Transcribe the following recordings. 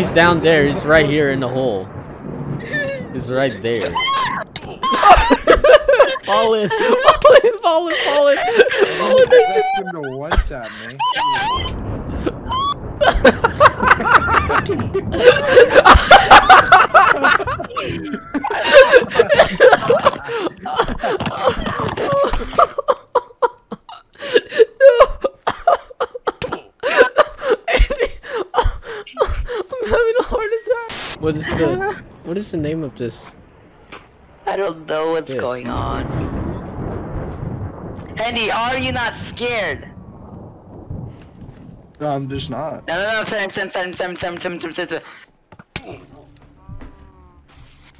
He's down there. He's right here in the hole. He's right there. fall in, fall in, fall in, fall in, fall in. Expect him to one tap me. I'm What is the what is the name of this? I don't know what's Yes. going on. Andy, are you not scared? No, I'm just not. No, no, no, Sam, Sam, Sam, Sam, Sam, Sam, Sam, Sam, Sam.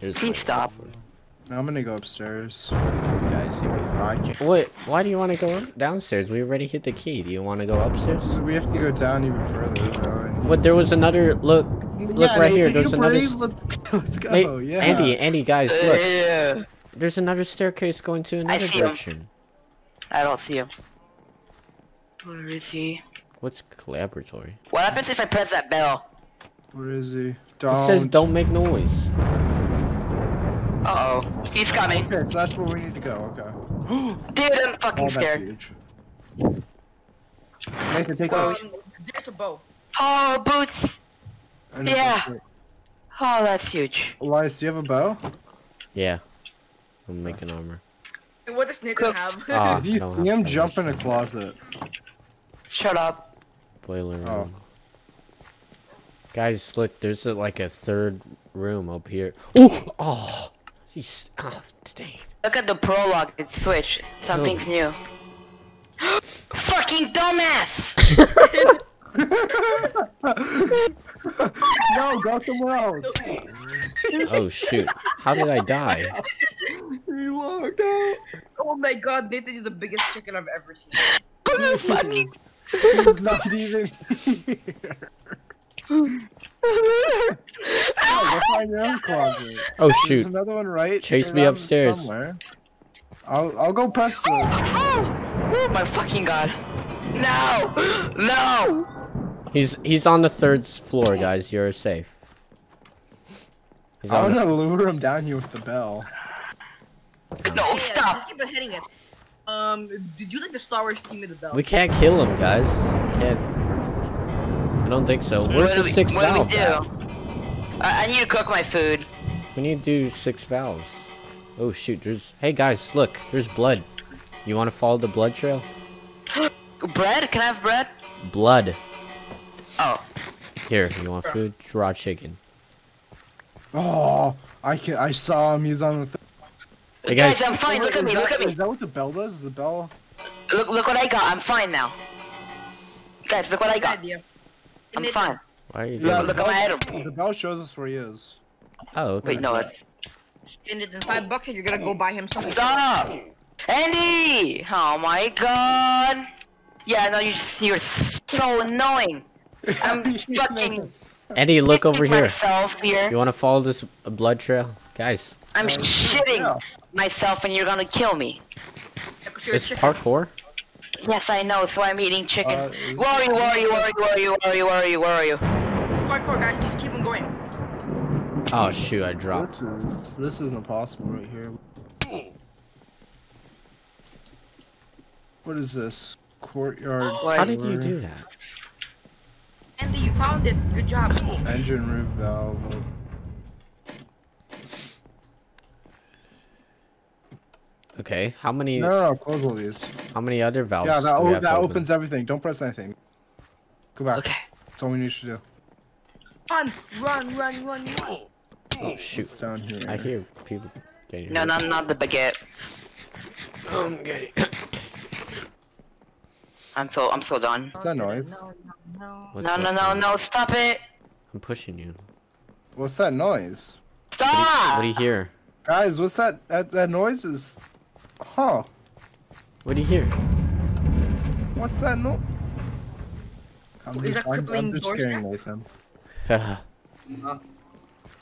Here's Please stop. I'm gonna go upstairs. Guys, see me. I can't. Wait, why do you want to go downstairs? We already hit the key. Do you want to go upstairs? We have to go down even further. Bro. and But there was another look. Look Yeah, right here. There's another. brave, Let's, let's go. Wait, Oh, yeah. Andy, Andy, guys, look. Yeah. There's another staircase going to another see him. direction. I don't see him. Where is he? What's laboratory? What happens if I press that bell? Where is he? Don't. It says don't make noise. Uh oh, he's coming. Okay, so that's where we need to go. Okay. Dude, I'm fucking Oh, scared. huge. Nathan, take Whoa. this. There's a bow. Oh, boots. And Yeah. it's- Oh, that's huge. Elias, do you have a bow? Yeah. I'm making armor. What does Nathan Cook. have? Ah, if you no, see him, no, jump in a closet. Shut up. Boiler room. Oh. Guys, look, there's a, like a third room up here. Ooh! Oh! Jeez. Oh, dang it. Look at the prologue. It's switched. Something's new. fucking dumbass! no, go somewhere else. Oh, shoot. How did I die? He walked out. oh my god, Nathan is the biggest chicken I've ever seen. I'm not fucking. He's not even here. Oh, go find your own closet. Oh, There's shoot. another one right. Chase me upstairs. Somewhere. I'll I'll go press the. Oh, oh, oh, oh my fucking god. No! No! He's he's on the third floor, guys. You're safe. He's I on want the, to lure him down here with the bell. No, stop! Just keep on hitting it. Um, did you like the Star Wars team in the bell? We can't kill him, guys. We Can't. I don't think so. Where's what the do we, sixth what do we do? I, I need to cook my food. We need to do six valves. Oh shoot, there's hey guys, look, there's blood. You wanna follow the blood trail? Bread? Can I have bread? Blood. Oh. Here, you want food? Raw chicken. Oh, I can. I saw him. He's on the. Th Hey guys, guys, I'm fine. Look at me. that- Look at me. Is that what the bell does? The bell. Look, look what I got. I'm fine now. Guys, look what I got. I'm fine. why are you Yeah, doing look the at my bell- item. The bell shows us where he is. Oh, okay. Wait, no, it's Spend it in five bucks and you're gonna go buy him something. stop. Andy! Oh my god. Yeah, no, you're you're so annoying. I'm fucking Eddie, look over here. here. You wanna follow this blood trail? Guys, I'm Yeah. shitting myself and you're gonna kill me. Yeah, 'cause it's chicken. parkour? Yes, I know, so I'm eating chicken. Uh, where are you, where are you, where are you, where are you, where are you, where are you, where are you? Parkour, guys, just keep on going. Oh shoot, I dropped. This is this is impossible right here. What is this? Courtyard. How did you do that? Andy, you found it. Good job. Engine roof valve. Okay, how many No, no, no, close all these. how many other valves Yeah, that, do we o- have to that open? opens everything. Don't press anything. Go back. Okay. That's all we need to do. Run, run, run, run, run. Oh shoot. It's down here. I hear people getting No, hurt. no, not the baguette. I'm getting I'm so, I'm so done. What's that noise? No, no, no. What's No, no, no, no, stop it! I'm pushing you. What's that noise? Stop! What do you hear? Guys, what's that? That, that noise is. Huh. What do you hear? What's that no? I'm Is just, that I'm, I'm just scaring step? Nathan.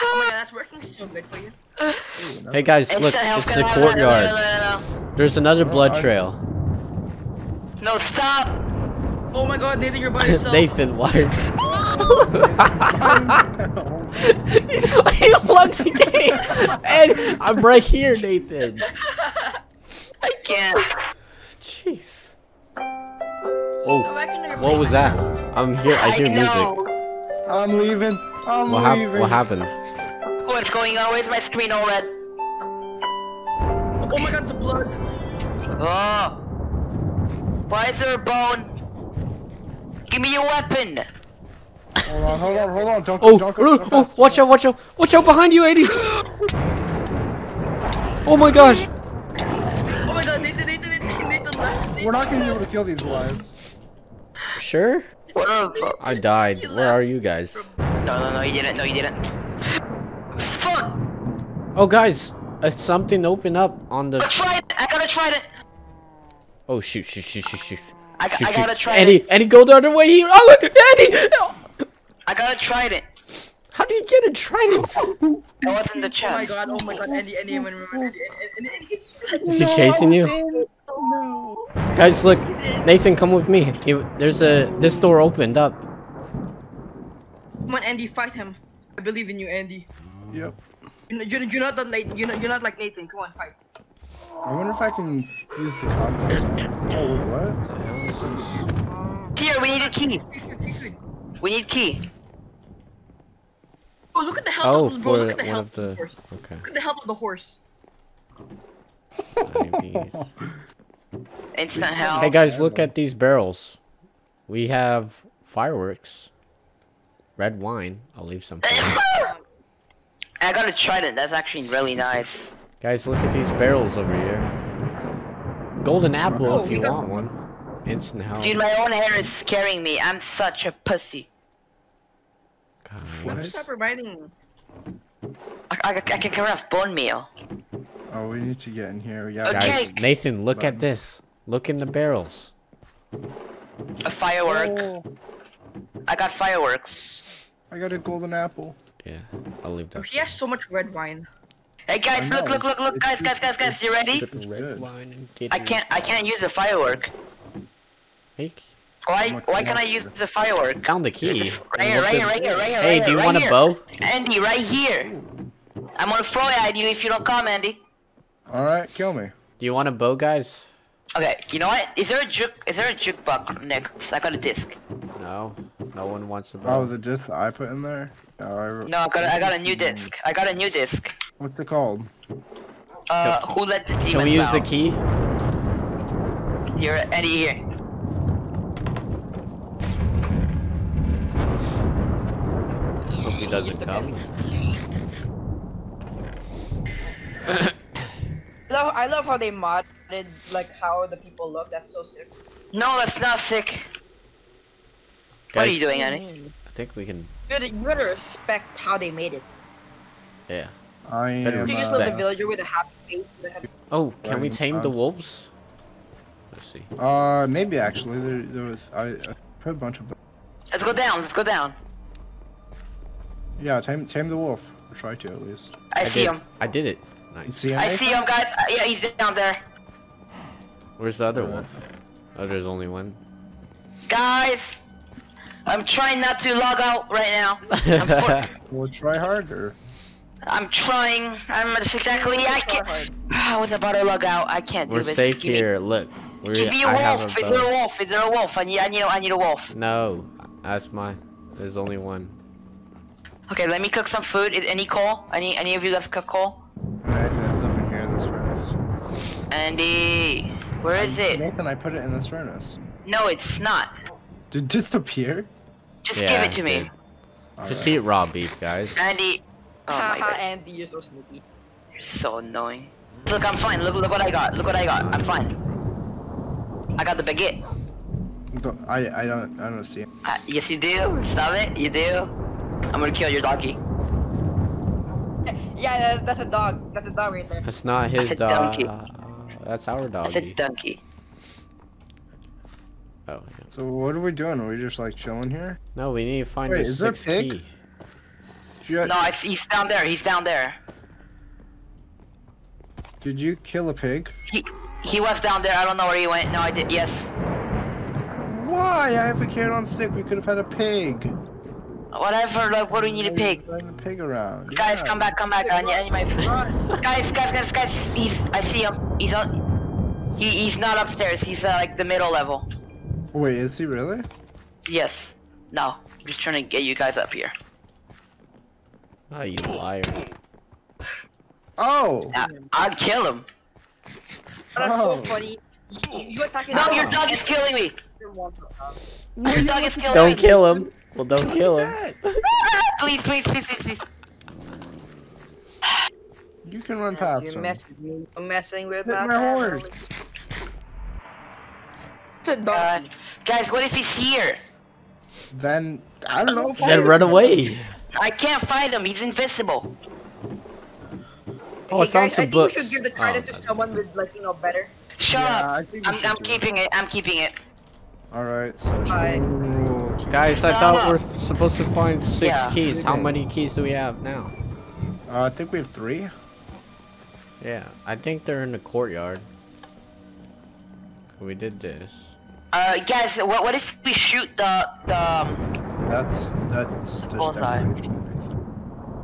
Oh my god, that's working so good for you. hey guys, look, Instant it's the courtyard. There's another blood I- trail. No. No, stop! Oh my god, Nathan, you're by yourself. Nathan, why? he left the game. And I'm right here, Nathan. I can't. Jeez. Oh, back in there, what was that? I'm here. I hear music. I'm leaving. I'm What, hap- leaving. what happened? What's going on? Where's my screen all red? Oh my god, it's blood. Oh. Why is there a bone? Give me your weapon. Hold on, hold on, hold on. Don't, Oh, don't go. oh, don't oh, pass, watch out, watch out, watch out behind you, Eddie. Oh my gosh. Oh my god, Nathan, Nathan, Nathan, Nathan left. pass. We're not gonna be able to kill these lies. Sure? What the I died. Where are you guys? No, no, no, you didn't. No, you didn't. Fuck! Oh, guys, uh, something opened up on I the. tried it. I gotta try it. Oh shoot! Shoot! Shoot! Shoot! Shoot! I, shoot, I gotta shoot. try Any, it. Eddie, go the other way here. Oh, Eddie! No. I gotta try it. How do you get a trident? it was in the chest. Oh my god, oh my god, Andy, Andy, Andy, Andy, Andy, Andy, Andy. Is he chasing you? No. Guys, look, Nathan, come with me. He, there's a, this door opened up. Come on, Andy, fight him. I believe in you, Andy. Yep. You're, you're not that late, you're not, you're not like Nathan, come on, fight. I wonder if I can use the cobwebs. Oh, what? The Here, we need a key. Free food, free food. We need key. Oh, look at the health Oh, of the bro. for Look at the one health of the. horse. Okay. Look at the health of the horse. IVs. Instant help. Hey guys, look at these barrels. We have fireworks, red wine. I'll leave some. I gotta try it. That's actually really nice. Guys, look at these barrels over here. Golden apple Oh, if you want one. Instant help. Dude, my own hair is scaring me. I'm such a pussy. Guys. Stop reminding me. I, I, I can craft bone meal. Oh, we need to get in here. Yeah. Okay. Guys, Nathan, look at this. Look in the barrels. A firework. Oh, I got fireworks. I got a golden apple. Yeah, I'll leave that. He has so much red wine. Hey guys, look, look, look, look, it's guys, guys, guys, guys, you ready? Sip of red good. wine and get I can't, I can't use the firework. cake. Why, much why can't I use the firework? Found the key. Right here, right here, right here, right here. Hey, right do you here, want right a bow? Andy, right here. I'm gonna throw it at you if you don't come, Andy. All right, kill me. Do you want a bow, guys? Okay, you know what? Is there a juke? Is there a jukebox next? I got a disc. No, no one wants a oh, bow. Oh, the disc I put in there. Oh, I... No, I got, a, I got a new hmm. disc. I got a new disc. What's it called? Uh, who let the demons Can we use the out? key? Here, Eddie, here. Hope he doesn't come. I love, I love how they modded like how the people look. That's so sick. No, that's not sick. What are you doing, Eddie? I think we can. You gotta, you gotta respect how they made it. Yeah. I Better am. You just uh, live the villager with a happy face. With a happy... Oh, can we Right, tame uh, the wolves? Let's see. Uh, maybe actually. There, there was. I, I put a bunch of. Let's go down. Let's go down. Yeah, tame, tame the wolf. Or try to at least. I, see did. him. I did it. You Nice. see him? I see him, guys. Uh, yeah, he's down there. Where's the other Uh, wolf? Oh, there's only one. Guys, I'm trying not to log out right now. I'm, for- Well, try harder. I'm trying. I'm that's exactly. I can't. I was about to log out. I can't do this. We're this. safe Give me- here. Look. We're, Give me a I wolf. a Is there a wolf? Is there a wolf? I need. I need. I need a wolf. No, that's my. There's only one. Okay, let me cook some food. Is any coal? Any any of you guys cook coal? Nathan, it's up in here in this furnace. Andy, where is it? Nathan, I put it in this furnace. No, it's not. Did it disappear? Just Yeah, give it to me, dude. Just eat raw beef, guys. Andy. Oh my Haha, god, Andy, you're so sneaky. you're so annoying. Look, I'm fine. Look, look what I got. Look what I got. I'm fine. I got the baguette. Don't- I I don't I don't see it. Uh, yes, you do. Stop it. You do. I'm gonna kill your doggy. Yeah, that's, that's a dog. That's a dog right there. That's not his said dog. donkey. That's our I doggy. a donkey. Oh, yeah. So what are we doing? Are we just like chilling here? No, we need to find Wait, the is there a pig? key. You, No, I see. He's down there. He's down there. did you kill a pig? He he was down there. I don't know where he went. No, I did. Yes. Why? I have a carrot on stick. We could have had a pig. Whatever, like, what do we need a pig? Bring the pig around. Guys, Yeah. come back, come back. I need, I need my food. guys, guys, guys, guys. He's, I see him. He's on. He, he's not upstairs. He's uh, like the middle level. Wait, is he really? Yes. No. I'm just trying to get you guys up here. Oh, you liar. Oh! I, I'd kill him. That's so Oh. funny. You, you attacking No, your dog. dog is killing me. Your Your dog is killing me! Don't kill him. Well, don't kill him. Please, please, please, please, please. You can run past You're him. messing, you're messing with Hit my my horse. It's a Uh, dog. guys, what if he's here? Then I don't know. Then run away. I can't find him. He's invisible. Oh, I Hey, found guys, some I think books. we should give the Oh, trident to someone with like you know better. Shut Yeah, up. I think we I'm, I'm keeping it. I'm keeping it. All right. So Hi. rule, keep- Guys, I Stop. thought we're supposed to find six Yeah. keys. How many keys do we have now? Uh, I think we have three. Yeah, I think they're in the courtyard. We did this. Uh, guys, what, what if we shoot the the? That's that's just Bullseye.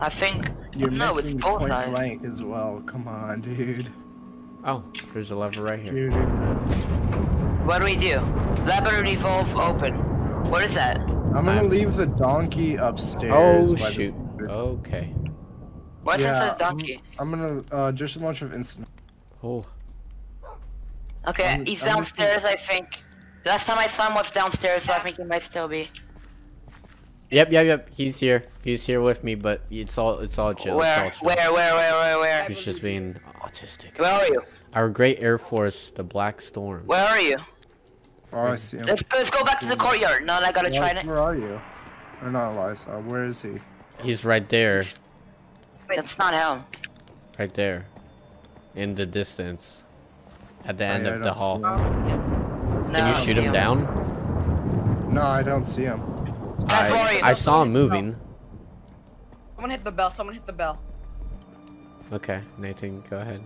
I think. You're no, missing both point eyes. blank as well. Come on, dude. Oh, there's a lever right here. Dude. What do we do? Labyrinth evolve open. What is that? I'm gonna I'm- leave the donkey upstairs. Oh by the- shoot. Okay. What's Yeah, inside the donkey? I'm gonna uh just a bunch of instant. Oh, Okay, I'm- he's I'm just downstairs, I think. Last time I saw him was downstairs, so I think he might still be. Yep, yep, yep. He's here. He's here with me, but it's all it's all chill. Where? All chill. Where? Where? Where? Where? Where? He's just being autistic. Where are you? Our great air force, the Black Storm. Where are you? Oh, I see him. Let's let's go back to the courtyard. No, I gotta try it. where are you? Or not Eliza? Where is he? He's right there, Wait, That's not him. right there, in the distance, at the end yeah, I of the hall. him. No, Can I you shoot see him down? No, I don't see him. Are I, you? I saw him moving. Someone hit the bell. Someone hit the bell. Okay, Nathan, go ahead.